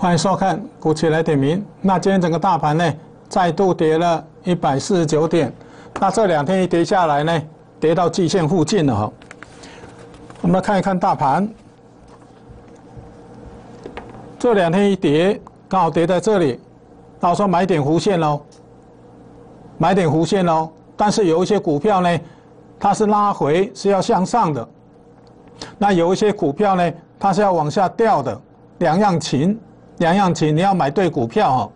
欢迎收看股期来点名。那今天整个大盘呢，再度跌了一百四十九点。那这两天一跌下来呢，跌到季线附近了哈。我们来看一看大盘，这两天一跌，刚好跌在这里，那我说买点弧线喽，买点弧线喽。但是有一些股票呢，它是拉回是要向上的，那有一些股票呢，它是要往下掉的，两样情，两样情，你要买对股票哦。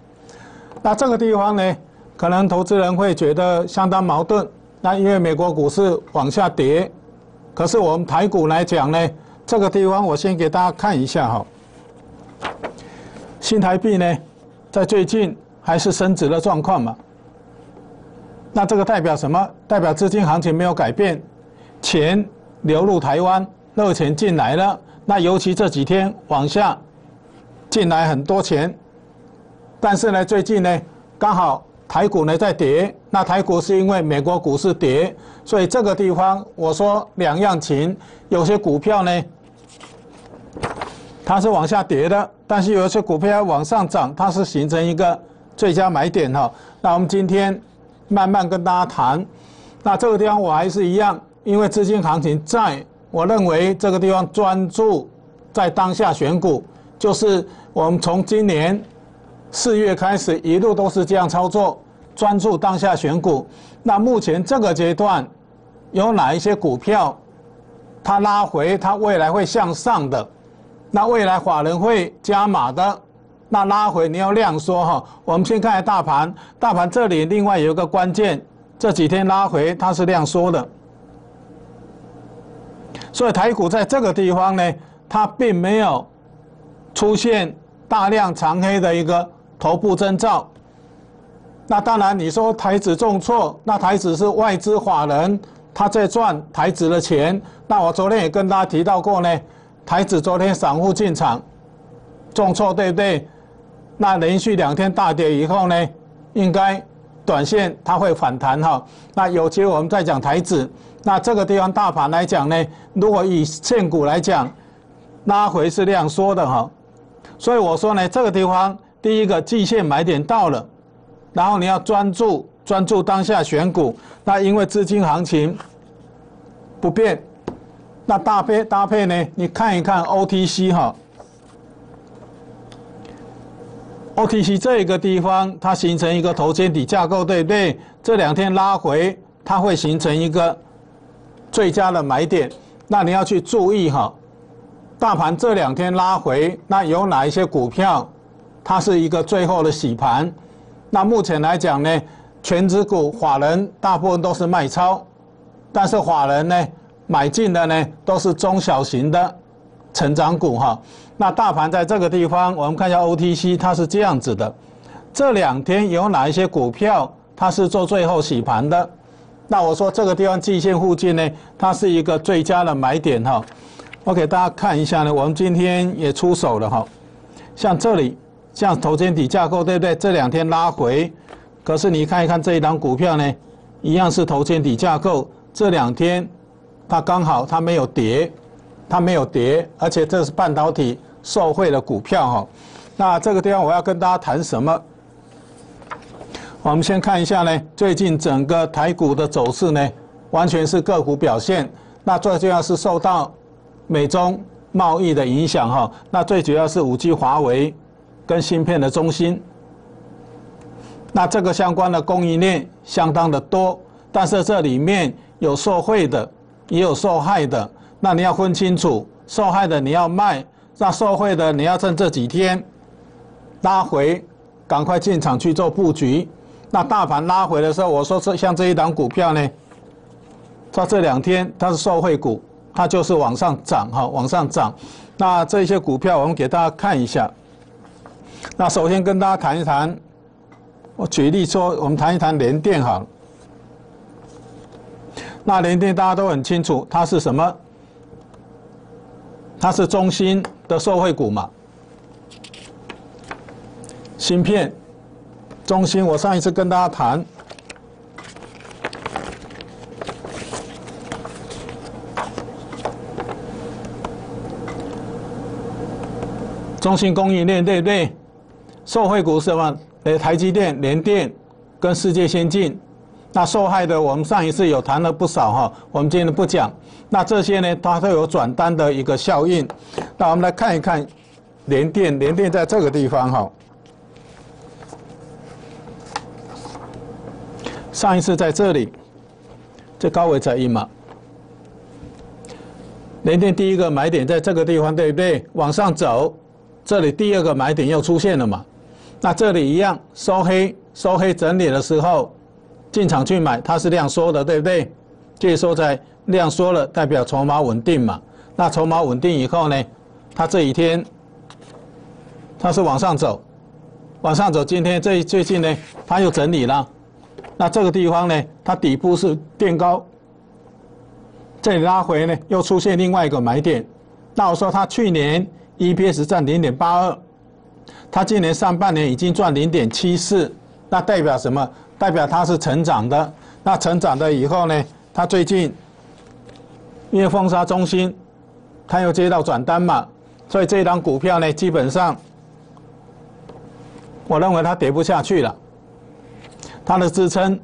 那这个地方呢，可能投资人会觉得相当矛盾。那因为美国股市往下跌，可是我们台股来讲呢，这个地方我先给大家看一下哈。新台币呢，在最近还是升值的状况嘛。那这个代表什么？代表资金行情没有改变，钱流入台湾，热钱进来了。那尤其这几天往下进来很多钱，但是呢，最近呢，刚好台股呢在跌。那台股是因为美国股市跌，所以这个地方我说两样情，有些股票呢它是往下跌的，但是有些股票往上涨，它是形成一个最佳买点哈。那我们今天。慢慢跟大家谈，那这个地方我还是一样，因为资金行情在，我认为这个地方专注在当下选股，就是我们从今年四月开始一路都是这样操作，专注当下选股。那目前这个阶段有哪一些股票，它拉回，它未来会向上的，那未来法人会加码的。那拉回你要量缩哈，我们先看下大盘，大盘这里另外有一个关键，这几天拉回它是量缩的，所以台股在这个地方呢，它并没有出现大量长黑的一个头部征兆。那当然你说台指重挫，那台指是外资法人他在赚台指的钱，那我昨天也跟大家提到过呢，台指昨天散户进场重挫，对不对？那连续两天大跌以后呢，应该短线它会反弹哈。那有机会我们再讲台指。那这个地方大盘来讲呢，如果以现股来讲，拉回是量缩的哈。所以我说呢，这个地方第一个季线买点到了，然后你要专注专注当下选股。那因为资金行情不变，那搭配搭配呢，你看一看 OTC 哈。OTC 这一个地方，它形成一个头肩底架构，对不对？这两天拉回，它会形成一个最佳的买点。那你要去注意哈，大盘这两天拉回，那有哪一些股票，它是一个最后的洗盘？那目前来讲呢，全指股法人大部分都是卖超，但是法人呢买进的呢都是中小型的。成长股哈，那大盘在这个地方，我们看一下 OTC，它是这样子的。这两天有哪一些股票它是做最后洗盘的？那我说这个地方季线附近呢，它是一个最佳的买点哈。我给大家看一下呢，我们今天也出手了哈。像这里，像头肩底架构对不对？这两天拉回，可是你看一看这一档股票呢，一样是头肩底架构，这两天它刚好它没有跌。它没有跌，而且这是半导体受惠的股票哈。那这个地方我要跟大家谈什么？我们先看一下呢，最近整个台股的走势呢，完全是个股表现。那最重要是受到美中贸易的影响哈。那最主要是五 G 华为跟芯片的中心。那这个相关的供应链相当的多，但是这里面有受惠的，也有受害的。那你要分清楚，受害的你要卖，那受贿的你要趁这几天拉回，赶快进场去做布局。那大盘拉回的时候，我说这像这一档股票呢，它这两天它是受贿股，它就是往上涨哈，往上涨。那这些股票我们给大家看一下。那首先跟大家谈一谈，我举例说，我们谈一谈联电好。那联电大家都很清楚，它是什么？它是中芯的受惠股嘛？芯片，中芯，我上一次跟大家谈，中芯供应链对不对？受惠股是什么？呃，台积电、联电跟世界先进。那受害的，我们上一次有谈了不少哈，我们今天不讲。那这些呢，它都有转单的一个效应。那我们来看一看联电，联电在这个地方哈。上一次在这里，这高位在一嘛。联电第一个买点在这个地方，对不对？往上走，这里第二个买点又出现了嘛。那这里一样收黑，收黑整理的时候。进场去买，它是量缩的，对不对？这时候在量缩了，代表筹码稳定嘛。那筹码稳定以后呢，它这一天它是往上走，往上走。今天这最近呢，它又整理了。那这个地方呢，它底部是垫高，这里拉回呢，又出现另外一个买点。那我说它去年 EPS 占零点八二，它今年上半年已经赚零点七四，那代表什么？代表它是成长的，那成长的以后呢，它最近因为封杀中心，它又接到转单嘛，所以这一张股票呢，基本上我认为它跌不下去了，它的支撑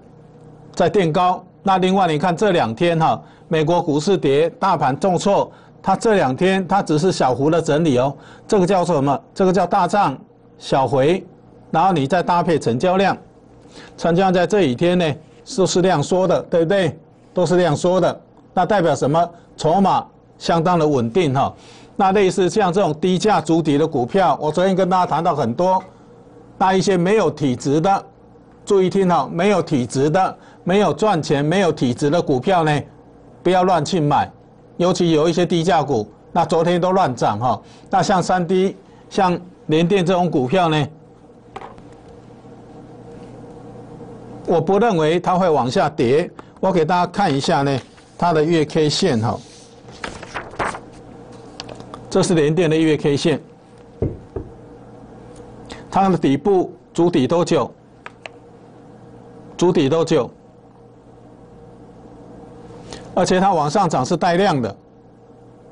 在垫高。那另外你看这两天哈，美国股市跌，大盘重挫，它这两天它只是小幅的整理哦，这个叫做什么？这个叫大涨小回，然后你再搭配成交量。成交量在这几天呢，都是量缩的，对不对？都是量缩的，那代表什么？筹码相当的稳定哈。那类似像这种低价主体的股票，我昨天跟大家谈到很多，那一些没有体质的，注意听好，没有体质的、没有赚钱、没有体质的股票呢，不要乱去买，尤其有一些低价股，那昨天都乱涨哈。那像三 D、像联电这种股票呢？我不认为它会往下跌。我给大家看一下呢，它的月 K 线哈，这是联电的月 K 线，它的底部主底多久？主底多久？而且它往上涨是带量的。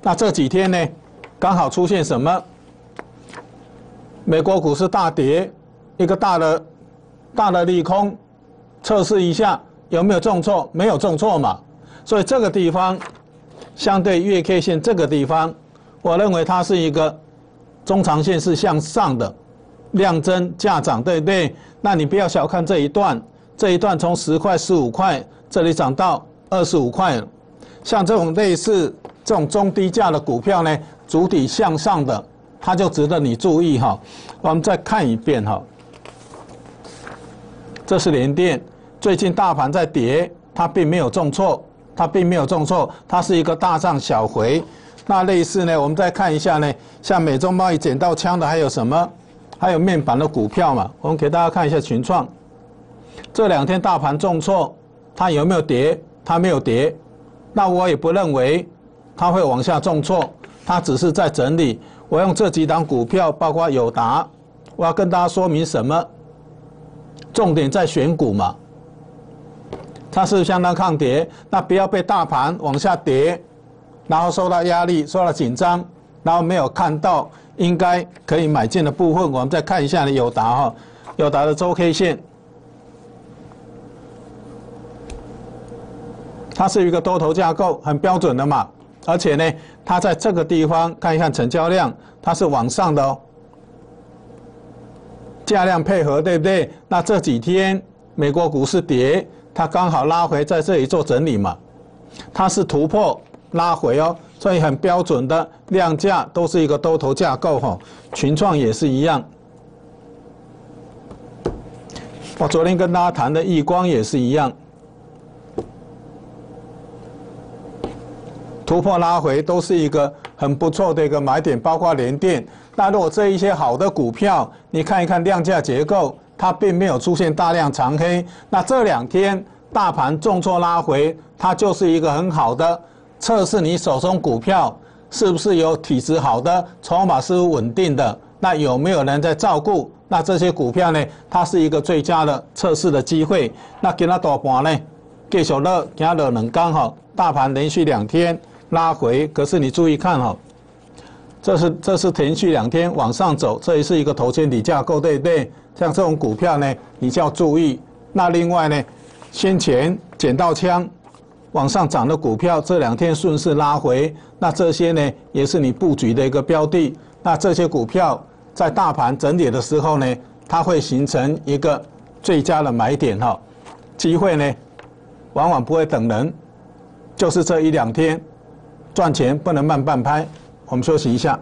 那这几天呢，刚好出现什么？美国股市大跌，一个大的大的利空。测试一下有没有重挫，没有重挫嘛，所以这个地方相对月 K 线这个地方，我认为它是一个中长线是向上的，量增价涨，对不对？那你不要小看这一段，这一段从十块、十五块这里涨到二十五块，像这种类似这种中低价的股票呢，主体向上的，它就值得你注意哈。我们再看一遍哈。这是联电，最近大盘在跌，它并没有重挫，它并没有重挫，它是一个大涨小回。那类似呢，我们再看一下呢，像美中贸易捡到枪的还有什么？还有面板的股票嘛？我们给大家看一下群创，这两天大盘重挫，它有没有跌？它没有跌，那我也不认为它会往下重挫，它只是在整理。我用这几档股票，包括友达，我要跟大家说明什么？重点在选股嘛，它是相当抗跌，那不要被大盘往下跌，然后受到压力、受到紧张，然后没有看到应该可以买进的部分。我们再看一下呢，友达哈，友达的周 K 线，它是一个多头架构，很标准的嘛，而且呢，它在这个地方看一看成交量，它是往上的哦。价量配合，对不对？那这几天美国股市跌，它刚好拉回在这里做整理嘛，它是突破拉回哦，所以很标准的量价都是一个多头架构哈。群创也是一样，我昨天跟大家谈的易光也是一样，突破拉回都是一个很不错的一个买点，包括联电。那如果这一些好的股票，你看一看量价结构，它并没有出现大量长黑。那这两天大盘重挫拉回，它就是一个很好的测试你手中股票是不是有体质好的，筹码是稳定的，那有没有人在照顾？那这些股票呢，它是一个最佳的测试的机会。那今它大盘呢，继续了，今日能刚好大盘连续两天拉回，可是你注意看哈。这是这是连续两天往上走，这也是一个头肩底架构，对不对？像这种股票呢，你就要注意。那另外呢，先前捡到枪往上涨的股票，这两天顺势拉回，那这些呢也是你布局的一个标的。那这些股票在大盘整理的时候呢，它会形成一个最佳的买点哈。机会呢，往往不会等人，就是这一两天赚钱不能慢半拍。我们休息一下。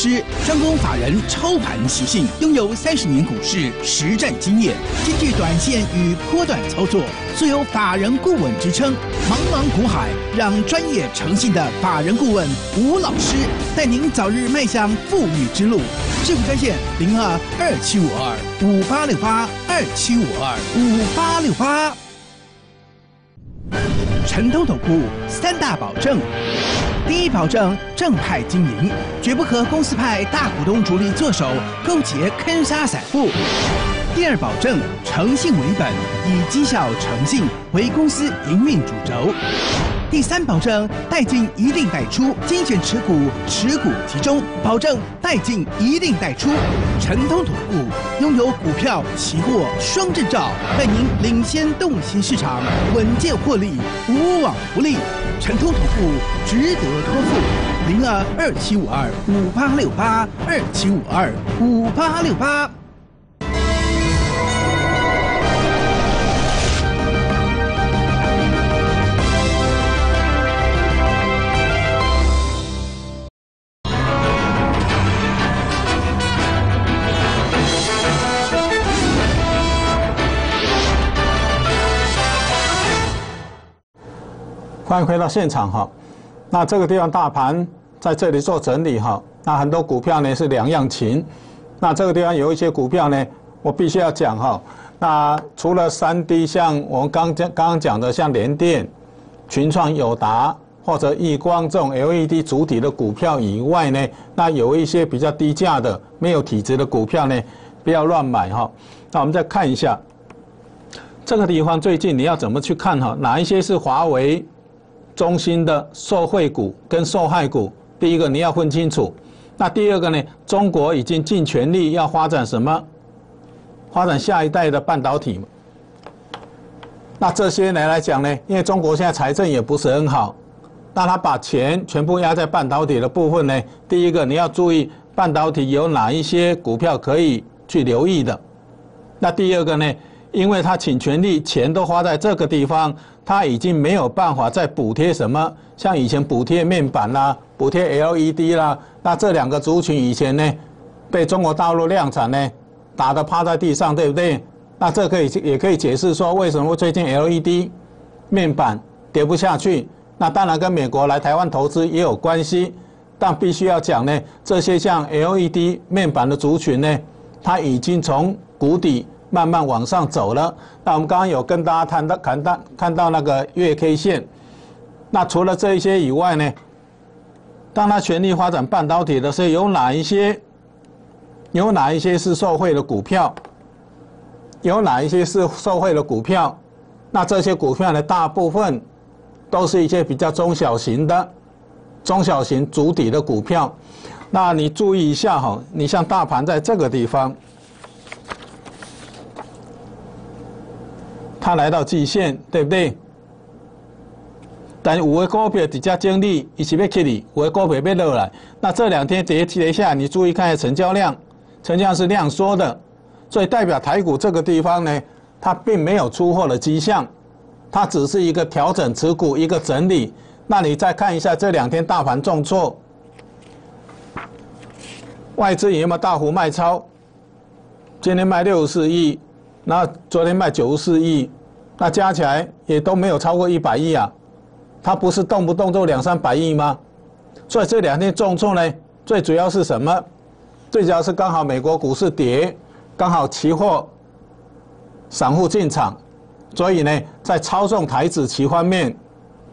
师专攻法人操盘习性，拥有三十年股市实战经验，兼具短线与波段操作，素有法人顾问之称。茫茫股海，让专业诚信的法人顾问吴老师带您早日迈向富裕之路。支付专线零二二七五二五八六八二七五二五八六八。陈东总部三大保证。第一，保证正派经营，绝不和公司派大股东主力做手，勾结坑杀散户。第二，保证诚信为本，以绩效诚信为公司营运主轴。第三，保证带进一定带出，精选持股，持股集中，保证带进一定带出。陈通总部拥有股票、期货双证照，带您领先洞悉市场，稳健获利，无往不利。陈通总部值得托付，零二二七五二五八六八二七五二五八六八。欢迎回到现场哈，那这个地方大盘在这里做整理哈，那很多股票呢是两样情，那这个地方有一些股票呢，我必须要讲哈，那除了三 D 像我们刚讲刚刚讲的像联电、群创、友达或者易光这种 LED 主体的股票以外呢，那有一些比较低价的没有体质的股票呢，不要乱买哈。那我们再看一下这个地方最近你要怎么去看哈？哪一些是华为？中心的受惠股跟受害股，第一个你要分清楚。那第二个呢？中国已经尽全力要发展什么？发展下一代的半导体。那这些人来讲呢？因为中国现在财政也不是很好，那他把钱全部压在半导体的部分呢？第一个你要注意半导体有哪一些股票可以去留意的。那第二个呢？因为他请全力，钱都花在这个地方。他已经没有办法再补贴什么，像以前补贴面板啦、补贴 LED 啦，那这两个族群以前呢，被中国大陆量产呢打得趴在地上，对不对？那这可以也可以解释说，为什么最近 LED 面板跌不下去？那当然跟美国来台湾投资也有关系，但必须要讲呢，这些像 LED 面板的族群呢，它已经从谷底。慢慢往上走了。那我们刚刚有跟大家谈到看到看到那个月 K 线。那除了这一些以外呢，当他全力发展半导体的时候，有哪一些？有哪一些是受惠的股票？有哪一些是受惠的股票？那这些股票呢，大部分都是一些比较中小型的、中小型主底的股票。那你注意一下哈，你像大盘在这个地方。它来到季线，对不对？但有的股票比较经历，一起要起你，有的股票要落来。那这两天跌跌下，你注意看下成交量，成交量是量缩的，所以代表台股这个地方呢，它并没有出货的迹象，它只是一个调整持股，一个整理。那你再看一下这两天大盘重挫，外资有没有大幅卖超？今天卖六十四亿。那昨天卖九十四亿，那加起来也都没有超过一百亿啊，它不是动不动就两三百亿吗？所以这两天重挫呢，最主要是什么？最主要是刚好美国股市跌，刚好期货散户进场，所以呢，在操纵台子期方面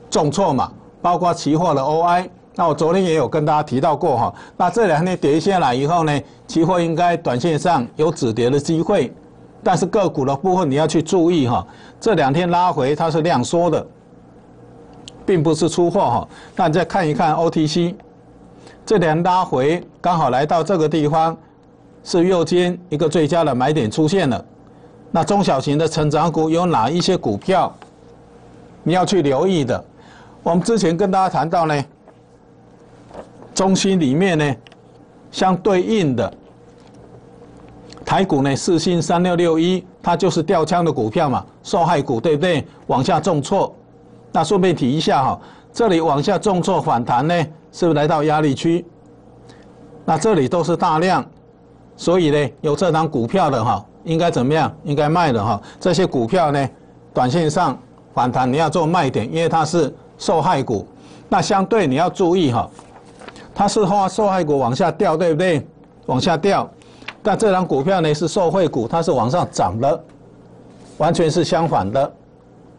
重挫嘛，包括期货的 OI。那我昨天也有跟大家提到过哈，那这两天跌下来以后呢，期货应该短线上有止跌的机会，但是个股的部分你要去注意哈，这两天拉回它是量缩的，并不是出货哈。那你再看一看 OTC，这两拉回刚好来到这个地方，是右肩一个最佳的买点出现了。那中小型的成长股有哪一些股票你要去留意的？我们之前跟大家谈到呢。中心里面呢，相对应的台股呢，四星三六六一，它就是吊枪的股票嘛，受害股对不对？往下重挫，那顺便提一下哈，这里往下重挫反弹呢，是不是来到压力区？那这里都是大量，所以呢，有这张股票的哈，应该怎么样？应该卖的哈，这些股票呢，短线上反弹你要做卖点，因为它是受害股，那相对你要注意哈。它是花受害股往下掉，对不对？往下掉，但这张股票呢是受惠股，它是往上涨的，完全是相反的。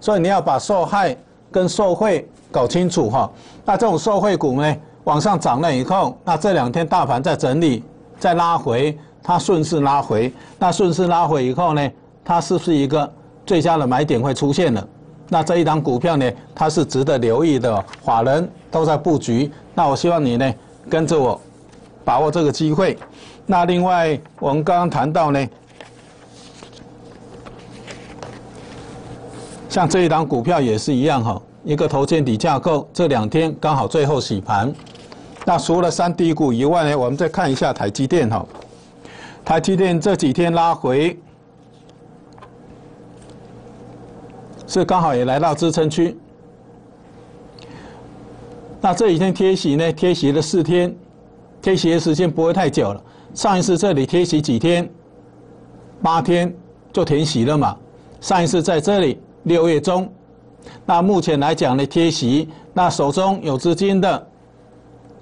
所以你要把受害跟受惠搞清楚哈。那这种受惠股呢往上涨了以后，那这两天大盘在整理，在拉回，它顺势拉回，那顺势拉回以后呢，它是不是一个最佳的买点会出现了？那这一档股票呢，它是值得留意的，法人都在布局。那我希望你呢。跟着我，把握这个机会。那另外，我们刚刚谈到呢，像这一档股票也是一样哈，一个头肩底架构，这两天刚好最后洗盘。那除了三低股以外呢，我们再看一下台积电哈，台积电这几天拉回，是刚好也来到支撑区。那这几天贴息呢？贴息了四天，贴息的时间不会太久了。上一次这里贴息几天？八天就停息了嘛。上一次在这里六月中，那目前来讲呢，贴息，那手中有资金的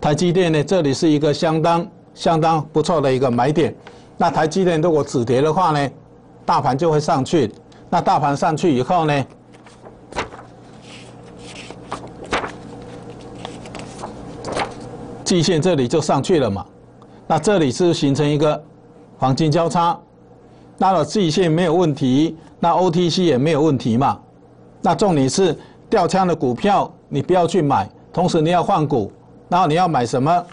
台积电呢，这里是一个相当相当不错的一个买点。那台积电如果止跌的话呢，大盘就会上去。那大盘上去以后呢？季线这里就上去了嘛，那这里是形成一个黄金交叉，那了季线没有问题，那 OTC 也没有问题嘛，那重点是掉枪的股票你不要去买，同时你要换股，然后你要买什么？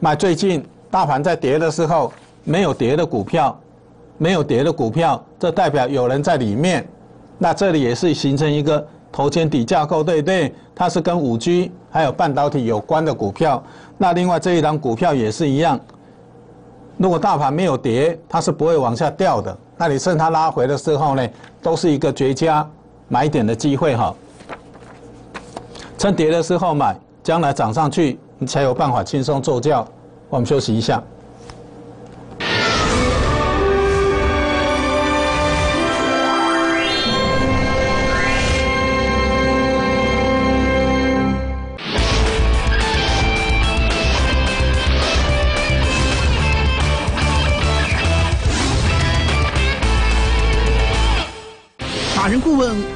买最近大盘在跌的时候没有跌的股票，没有跌的股票，这代表有人在里面，那这里也是形成一个。头肩底架构对不对？它是跟五 G 还有半导体有关的股票。那另外这一档股票也是一样，如果大盘没有跌，它是不会往下掉的。那你趁它拉回的时候呢，都是一个绝佳买点的机会哈。趁跌的时候买，将来涨上去，你才有办法轻松做教。我们休息一下。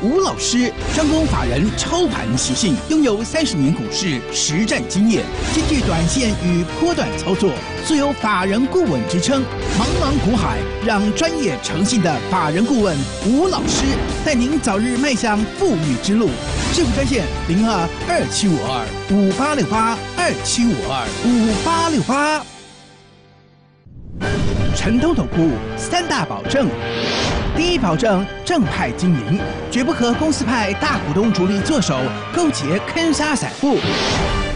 吴老师专攻法人操盘习性，拥有三十年股市实战经验，兼具短线与波段操作，素有法人顾问之称。茫茫股海，让专业诚信的法人顾问吴老师带您早日迈向富裕之路。致富专线零二二七五二五八六八二七五二五八六八。陈通统顾三大保证。第一，保证正派经营，绝不和公司派大股东主力做手，勾结坑杀散户。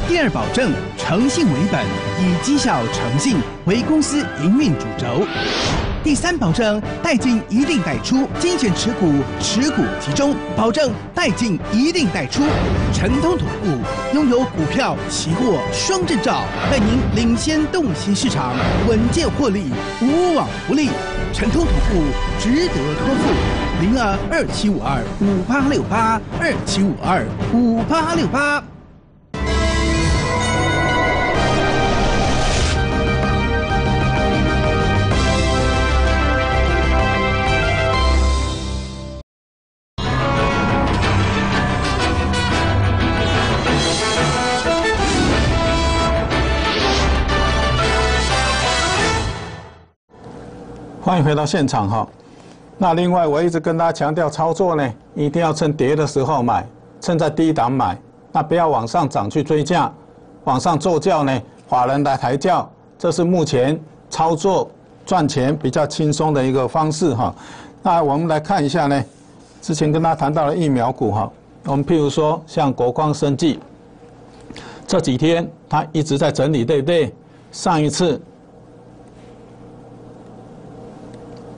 第二，保证诚信为本，以绩效诚信为公司营运主轴。第三，保证带进一定带出，精选持股，持股集中，保证带进一定带出。陈通统股拥有股票、期货双证照，带您领先洞悉市场，稳健获利，无往不利。陈通土富值得托付，零二二七五二五八六八二七五二五八六八。欢迎回到现场哈。那另外，我一直跟大家强调，操作呢一定要趁跌的时候买，趁在低档买，那不要往上涨去追价，往上做轿呢，法人来抬轿，这是目前操作赚钱比较轻松的一个方式哈。那我们来看一下呢，之前跟大家谈到了疫苗股哈，我们譬如说像国光生技，这几天它一直在整理，对不对？上一次。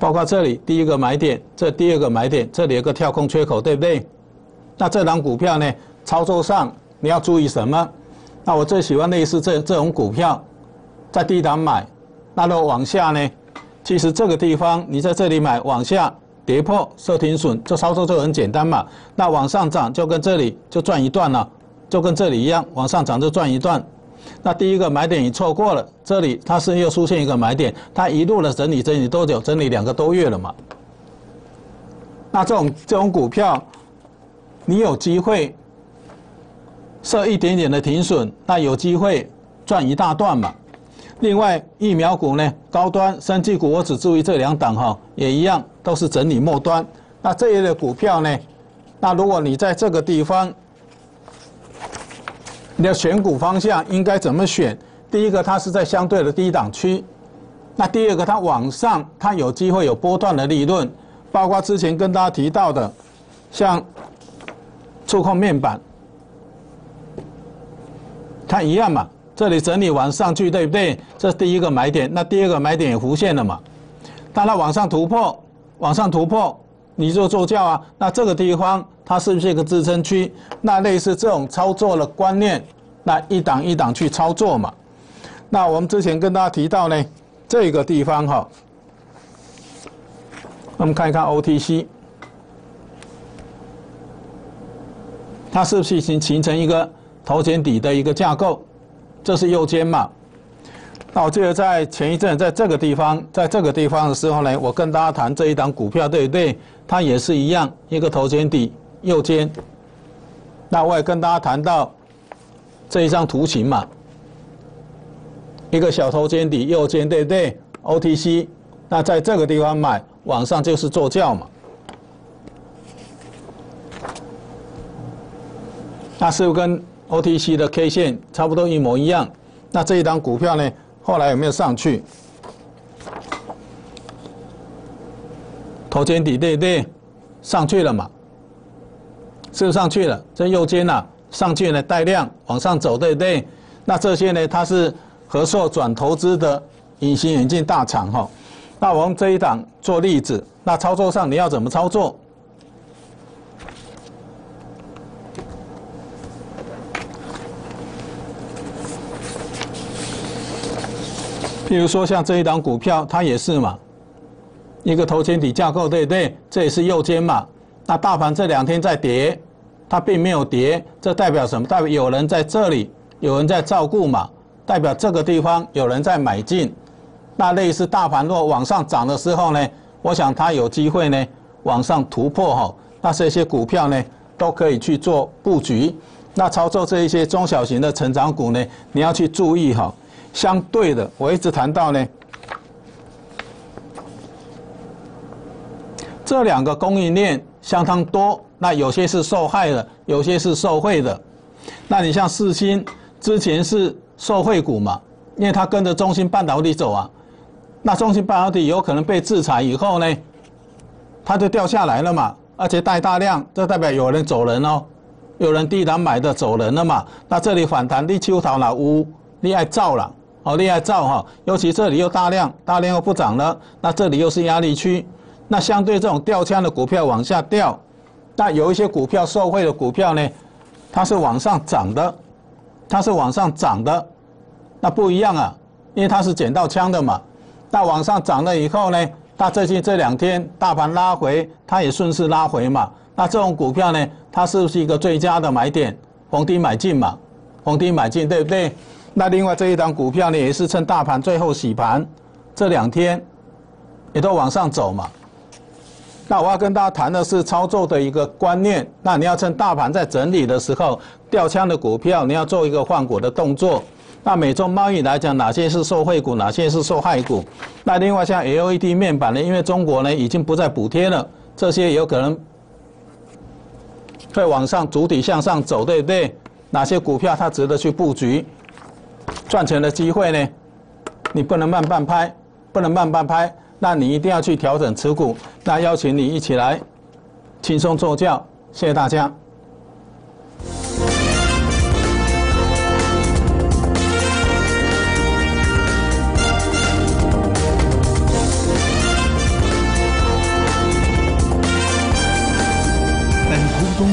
包括这里第一个买点，这第二个买点，这里有个跳空缺口，对不对？那这档股票呢，操作上你要注意什么？那我最喜欢类似这这种股票，在低档买，那如果往下呢？其实这个地方你在这里买，往下跌破设停损，这操作就很简单嘛。那往上涨就跟这里就赚一段了，就跟这里一样，往上涨就赚一段。那第一个买点你错过了，这里它是又出现一个买点，它一路的整理整理多久？整理两个多月了嘛。那这种这种股票，你有机会设一点点的停损，那有机会赚一大段嘛。另外疫苗股呢，高端、生技股，我只注意这两档哈，也一样都是整理末端。那这一类股票呢，那如果你在这个地方，你的选股方向应该怎么选？第一个，它是在相对的低档区；那第二个，它往上，它有机会有波段的利润，包括之前跟大家提到的，像触控面板，它一样嘛。这里整理完上去，对不对？这是第一个买点。那第二个买点也浮现了嘛？当它往上突破，往上突破，你就做轿啊。那这个地方。它是不是一个支撑区？那类似这种操作的观念，那一档一档去操作嘛。那我们之前跟大家提到呢，这个地方哈，我们看一看 OTC，它是不是已经形成一个头肩底的一个架构？这是右肩嘛？那我记得在前一阵在这个地方，在这个地方的时候呢，我跟大家谈这一档股票，对不对？它也是一样，一个头肩底。右肩，那我也跟大家谈到这一张图形嘛，一个小头肩底，右肩对不对？OTC，那在这个地方买，往上就是做轿嘛，那是不是跟 OTC 的 K 线差不多一模一样？那这一张股票呢，后来有没有上去？头肩底对不对？上去了嘛？是上去了，这右肩呐上去呢带量往上走，对不对？那这些呢，它是合硕转投资的隐形眼镜大厂哈。那我们这一档做例子，那操作上你要怎么操作？譬如说像这一档股票，它也是嘛，一个头肩底架构，对不对？这也是右肩嘛。那大盘这两天在跌，它并没有跌，这代表什么？代表有人在这里，有人在照顾嘛？代表这个地方有人在买进。那类似大盘若往上涨的时候呢，我想它有机会呢往上突破哈。那这些股票呢都可以去做布局。那操作这一些中小型的成长股呢，你要去注意哈。相对的，我一直谈到呢。这两个供应链相当多，那有些是受害的，有些是受惠的。那你像四星之前是受惠股嘛，因为它跟着中芯半导体走啊。那中芯半导体有可能被制裁以后呢，它就掉下来了嘛，而且带大量，这代表有人走人哦，有人低档买的走人了嘛。那这里反弹，你秋桃了乌，厉害造了，好厉害造哈，尤其这里又大量，大量又不涨了，那这里又是压力区。那相对这种掉枪的股票往下掉，那有一些股票受惠的股票呢，它是往上涨的，它是往上涨的，那不一样啊，因为它是捡到枪的嘛。那往上涨了以后呢，它最近这两天大盘拉回，它也顺势拉回嘛。那这种股票呢，它是不是一个最佳的买点？逢低买进嘛，逢低买进对不对？那另外这一档股票呢，也是趁大盘最后洗盘，这两天也都往上走嘛。那我要跟大家谈的是操作的一个观念。那你要趁大盘在整理的时候，掉枪的股票，你要做一个换股的动作。那美中贸易来讲，哪些是受惠股，哪些是受害股？那另外像 LED 面板呢，因为中国呢已经不再补贴了，这些有可能会往上主体向上走，对不对？哪些股票它值得去布局，赚钱的机会呢？你不能慢半拍，不能慢半拍，那你一定要去调整持股。那邀请你一起来轻松做教，谢谢大家。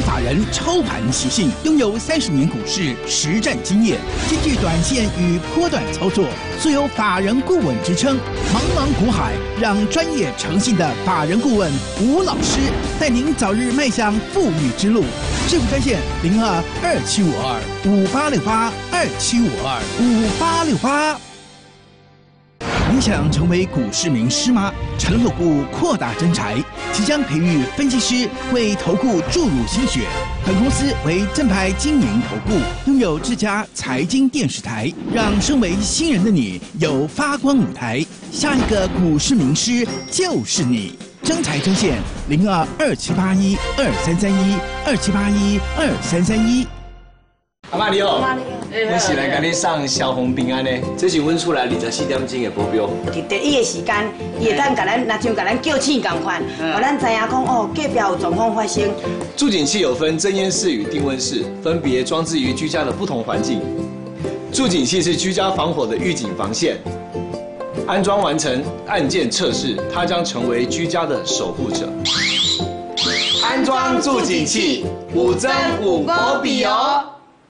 法人操盘习性，拥有三十年股市实战经验，兼具短线与波段操作，素有法人顾问之称。茫茫股海，让专业诚信的法人顾问吴老师带您早日迈向富裕之路。支付专线零二二七五二五八六八二七五二五八六八。你想成为股市名师吗？陈投顾扩大征才，即将培育分析师，为投顾注入心血。本公司为正牌经营投顾，拥有自家财经电视台，让身为新人的你有发光舞台。下一个股市名师就是你。征才专线零二二七八一二三三一二七八一二三三一。阿妈你好，我是来给你送小红平安的，这是阮厝内二十四点钟的保镖。伫第一个时间，伊会当甲咱，那像甲咱叫醒共款，让咱知影讲哦，隔壁有状况发生。助警器有分增烟室与定温室，分别装置于居家的不同环境。助警器是居家防火的预警防线，安装完成按键测试，它将成为居家的守护者。安装助警器，五增五波比哦。